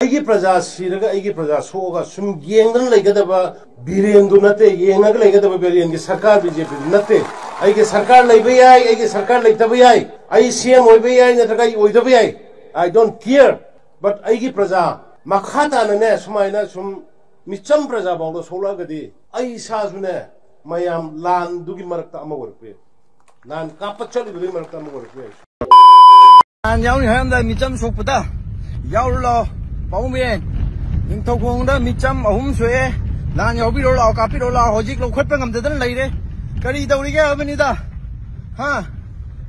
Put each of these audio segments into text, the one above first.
ꯑꯩꯒꯤ ꯄ꯭ꯔꯖꯥ ꯁꯤꯔꯒ ꯑꯩꯒꯤ ꯄ꯭ꯔꯖꯥ ꯁꯣꯛꯑꯒ ꯁꯨꯝ ꯌꯦꯡꯗꯅ ꯂꯩꯒꯗꯕ ꯕꯤꯔꯦꯟꯗꯨ ꯅꯠꯇꯦ ꯌꯦꯡꯉꯒ ꯂꯩꯒꯗꯕ ꯕꯤꯔꯦꯟꯒꯤ ꯁꯔꯀꯥꯔ ꯕꯤ ꯖꯦ ꯄꯤꯗꯨ ꯅꯠꯇꯦ ꯑꯩꯒꯤ ꯁꯔꯀꯥꯔ ꯂꯩꯕ ꯌꯥꯏ ꯑꯩꯒꯤ ꯁꯔꯀꯥꯔ ꯂꯩꯇꯕ ꯌꯥꯏ ꯑꯩ ꯁꯤ ꯑꯦꯝ ꯑꯣꯏꯕ ꯌꯥꯏ ꯅꯠꯇ꯭ꯔꯒ ꯑꯩ ꯑꯣꯏꯗꯕ ꯌꯥꯏ ꯑꯥꯏ ꯗꯣꯟ ꯀꯤꯌꯔ ꯕꯠ ꯑꯩꯒꯤ ꯄ꯭ꯔꯖꯥ ꯃꯈꯥ ꯇꯥꯅꯅꯦ ꯁꯨꯃꯥꯏꯅ ꯁꯨꯝ ꯃꯤꯆꯝ ꯄ꯭ꯔꯖꯥ ꯐꯥꯎꯗ ꯁꯣꯛꯂꯛꯑꯒꯗꯤ ꯑꯩ ꯏꯁꯥꯁꯨꯅꯦ ꯃꯌꯥꯝ ꯂꯥꯟꯗꯨꯒꯤ ꯃꯔꯛꯇ ꯑꯃ ꯑꯣꯏꯔꯛꯄ ꯌꯥꯏ ꯂꯥꯟ ꯀꯥꯞꯄ ꯆꯠꯂꯤꯕꯗꯨꯒꯤ ꯃꯔꯛꯇ ꯑꯃ ꯑꯣꯏꯔꯛꯄ ꯌꯥꯏ ꯂꯥꯟ ꯌꯥꯎꯔꯤ ꯍꯥꯏꯔꯝꯗ ꯃꯤꯆꯝ ꯁꯣꯛꯄꯗ ꯌꯥꯎꯔꯨ ꯂꯥꯛꯑꯣ bao miền những thâu không đó mi chăm ở hôm xuế. Là nhỏ bị đồ lão cà bị đồ lao, hồi dịch lâu khuất bên ngầm tới lấy đấy cái đi đâu đi cái bên đó, ta? Ha?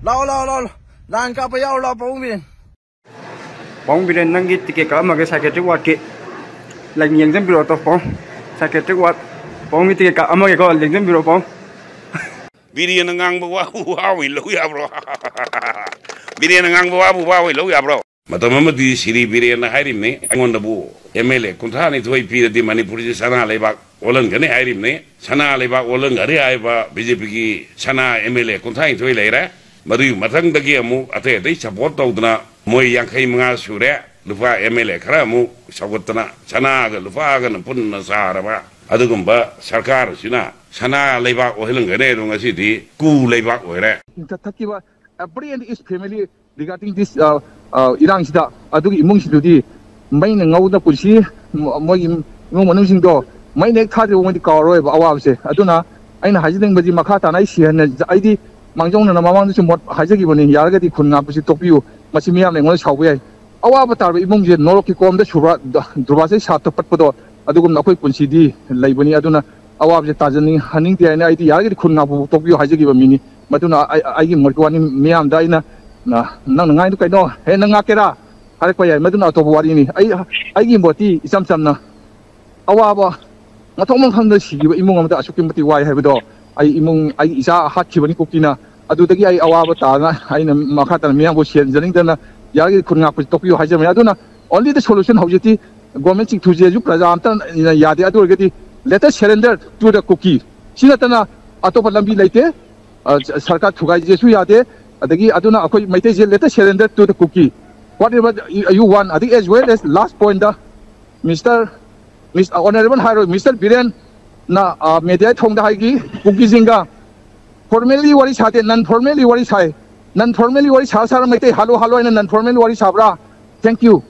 Lao lao, lão lan cà bây giờ lao bao miền bao miền năng cái ticket cả mà cái sai cái chữ quạt kệ lại nhìn dân bị đồ tao bao sai cái chữ quạt. Bao mi ticket cả mà cái gọi liền dân bị đồ bao Birian ngang bawa buwa wi lo ya bro. Birian ngang bawa buwa wi lo ya bro. ꯃꯇꯝ ꯑꯃꯗꯤ Siri ꯕꯤꯔꯦꯟꯅ ꯍꯥꯏꯔꯤꯕꯅꯤ ꯑꯩꯉꯣꯟꯗꯕꯨ M L ꯑꯦ ꯀꯨꯟꯊ꯭ꯔꯥꯅꯤꯊꯣꯏ ꯄꯤꯔꯗꯤ ꯃꯅꯤꯄꯨꯔꯁꯤ ꯁꯅꯥ ꯂꯩꯕꯥꯛ ꯑꯣꯜꯍꯟꯒꯅꯤ ꯍꯥꯏꯔꯤꯕꯅꯤ ꯁꯅꯥ ꯂꯩꯕꯥꯛ ꯑꯣꯜꯍꯟꯒꯅꯤ ꯍꯥꯏꯕ ꯕꯤ ꯖꯦ ꯄꯤꯒꯤ ꯁꯅꯥ ꯑꯦꯝ ꯑꯦꯜ ꯑꯦ ꯀꯨꯟꯊ꯭ꯔꯥꯅꯤꯊꯣꯏ ꯂꯩꯔꯦ ꯃꯗꯨꯒꯤ ꯃꯊꯪꯗꯒꯤ ꯑꯃꯨꯛ ꯑꯇꯩ ꯑꯇꯩ ꯁꯞꯄꯣꯔꯠ ꯇꯧꯗꯅ ꯃꯣꯏ ꯌꯥꯡꯈꯩ ꯃꯉꯥ ꯁꯨꯔꯦ ꯂꯨꯄꯥ ꯑꯦꯝ ꯑꯦꯜ ꯑꯦ ꯈꯔ ꯑꯃꯨꯛ ꯁꯧꯒꯠꯇꯅ ꯁꯅꯥꯒ ꯂꯨꯄꯥꯒꯅ ꯄꯨꯟꯅ ꯁꯥꯔꯕ ꯑꯗꯨꯒꯨꯝꯕ ꯁꯔꯀꯥꯔꯁꯤꯅ ꯁꯅꯥ ꯂꯩꯕꯥꯛ ꯑꯣꯏꯍꯜꯂꯝꯒꯅꯤ ꯑꯗꯣ ꯉꯁꯤꯗꯤ ꯀꯨ ꯂꯩꯕꯥꯛ ꯑꯣꯏꯔꯦ ꯊꯛꯈꯤꯕ every and each family regarding this uh, uh, irang sida adug imong sidudi mai na ngau da kunsi mo im mo manung sing do mai nek tha de wo di kawro ba awam se aduna aina haji ding baji makha ta nai si han ai di mangjong na mamang du chumot haji gi boni yar ga di khun nga pu si topiu ma si miam le ngol chau yai awab tar ba imong je norok ki kom da shura durba se shat pat podo adugum na koi kunsi di lai boni aduna awam je tajani haning ti aina ai di yar ga di khun nga pu topiu haji gi ba mini matuna ai ai gi morkwani miam da aina ꯑꯩꯅ ꯅꯪꯅ ꯉꯥꯏꯗꯨ ꯀꯩꯅꯣ ꯍꯦ ꯅꯪ ꯉꯥꯛꯀꯦꯔꯥ ꯍꯥꯏꯔꯛꯄ ꯌꯥꯏ ꯃꯗꯨꯅ ꯑꯇꯣꯞꯄ ꯋꯥꯔꯤꯅꯤ ꯑꯩ ꯑꯩꯒꯤ ꯃꯣꯠꯇꯤ ꯏꯆꯝ ꯆꯝꯅ ꯑꯋꯥꯕ ꯃꯊꯣꯡ ꯃꯐꯝꯗ ꯁꯤꯈꯤꯕ ꯏꯃꯨꯡ ꯑꯃꯗ ꯑꯁꯨꯛꯀꯤ ꯃꯇꯤꯛ ꯋꯥꯏ ꯍꯥꯏꯕꯗꯣ ꯑꯩ ꯏꯃꯨꯡ ꯑꯩꯒꯤ ꯏꯆꯥ ꯍꯥꯠꯈꯤꯕꯅꯤ ꯀꯨꯀꯤꯅ ꯑꯗꯨꯗꯒꯤ ꯑꯩ ꯑꯋꯥꯕ ꯇꯥꯔꯅ ꯑꯩꯅ ꯃꯈꯥ ꯇꯥꯅ ꯃꯤꯌꯥꯝꯕꯨ ꯁꯦꯟꯖꯅꯤꯡꯗꯅ ꯌꯥꯔꯒꯗꯤ ꯈꯨꯟ ꯉꯥꯛꯄꯁꯤ ꯇꯣꯛꯄꯤꯌꯨ ꯍꯥꯏꯖꯕꯅꯤ ꯑꯗꯨꯅ ꯑꯣꯟꯂꯤ ꯗ ꯁꯣꯂꯨꯁꯟ ꯍꯧꯖꯤꯛꯇꯤ ꯒꯣꯔꯃꯦꯟ ꯆꯤꯡꯊꯨꯖꯦꯁꯨ ꯄ꯭ꯔꯖꯥ ꯑꯝꯇ ꯌꯥꯗꯦ ꯑꯗꯨ ꯑꯣꯏꯔꯒꯗꯤ latest surrender to the Kuki ꯁꯤ ꯅꯠꯇꯅ ꯑꯇꯣꯞꯄ ꯂꯝꯕꯤ ꯂꯩꯇꯦ ꯁꯔꯀꯥꯔ ꯊꯨꯒꯥꯏꯖꯦꯁꯨ ꯌꯥꯗꯦ Meitei let's surrender to the Kuki whatever you want as well as last point mister miss honourable है मिस्टर बीरें ना मेडिया थोद है कुकी फॉर्मेली वरी साते नन फॉर्मेली वरी साए नन फॉर्मेली वरी सा सर मैते नन फॉर्मेली वरी साब्रा थैंक यू